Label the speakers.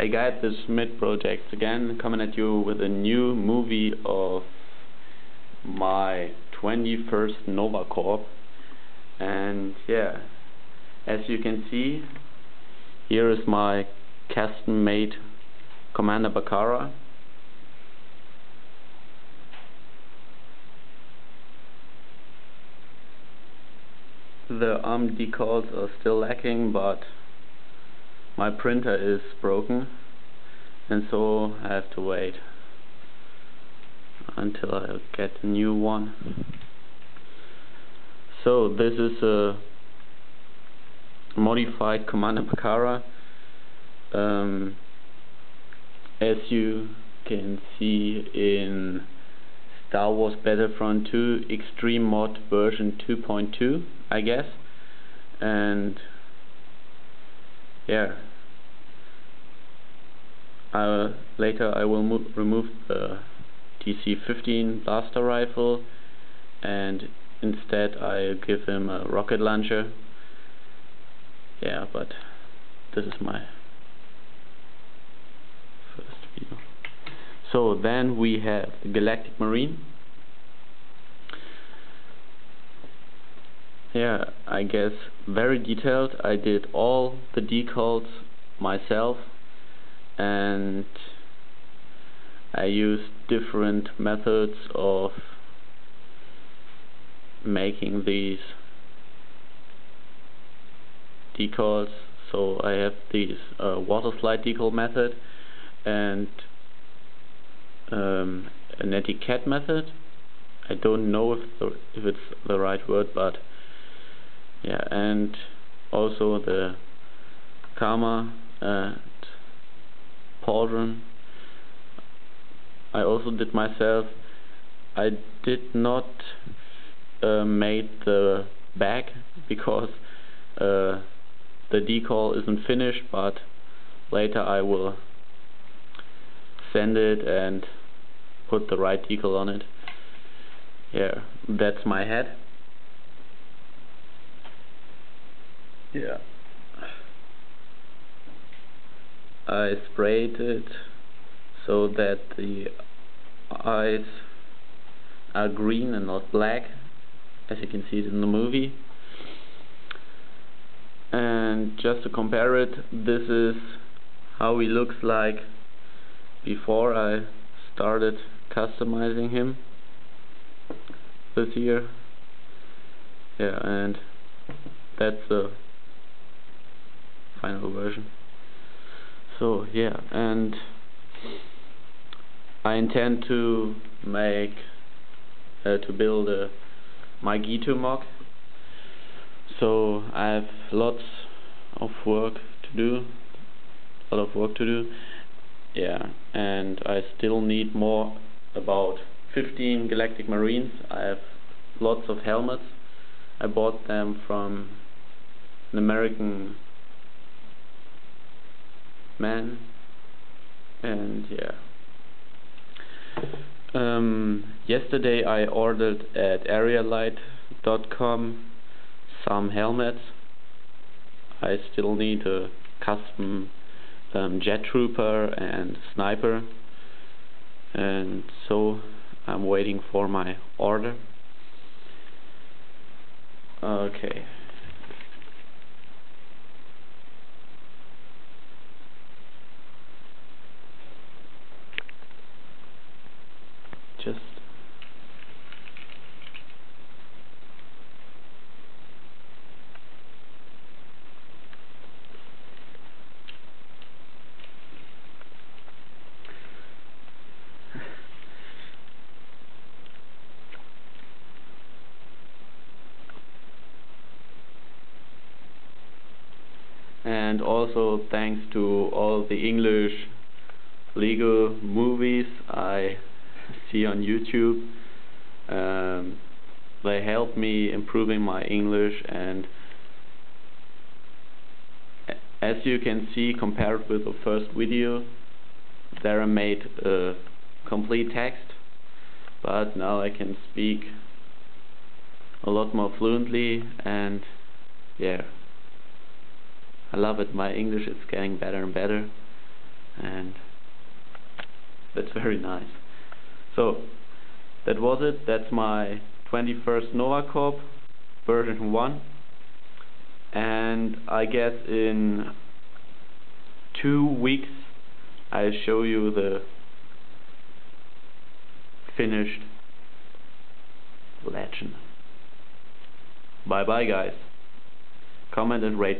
Speaker 1: Hey guys, this is Schmidt Projects again, coming at you with a new movie of my 21st Nova Corp. And yeah, as you can see, here is my custom made Commander Bacara. The arm decals are still lacking, but my printer is broken and so I have to wait until I get a new one. So this is a modified Commander Bacara um, as you can see in Star Wars Battlefront 2 Extreme Mod version 2.2 I guess. And yeah later I will remove the TC-15 blaster rifle and instead I'll give him a rocket launcher. Yeah but this is my first video. So then we have the Galactic Marine. Yeah I guess very detailed. I did all the decals myself and I used different methods of making these decals. So I have this uh, water slide decal method and um, an etiquette method. I don't know if, the, if it's the right word but yeah and also the kama and pauldron I also did myself. I did not uh, made the bag because uh, the decal isn't finished but later I will send it and put the right decal on it. Yeah that's my head. Yeah I sprayed it so that the eyes are green and not black as you can see it in the movie. And just to compare it this is how he looks like before I started customizing him this year. Yeah and that's the final version so yeah and I intend to make uh, to build a Mygeeto MOC so I have lots of work to do a lot of work to do. Yeah and I still need more about 15 Galactic Marines. I have lots of helmets. I bought them from an American man and yeah. Um, yesterday I ordered at arealight.com some helmets. I still need a custom um, jet trooper and sniper. And so I'm waiting for my order. Okay just and also thanks to all the English Lego movies I see on YouTube. Um, they help me improving my English and as you can see compared with the first video there I made a complete text but now I can speak a lot more fluently and yeah I love it my English is getting better and better and that's very nice. So that was it. That's my 21st Nova Corp version 1 and I guess in two weeks I'll show you the finished Legion. Bye bye guys. Comment and rate.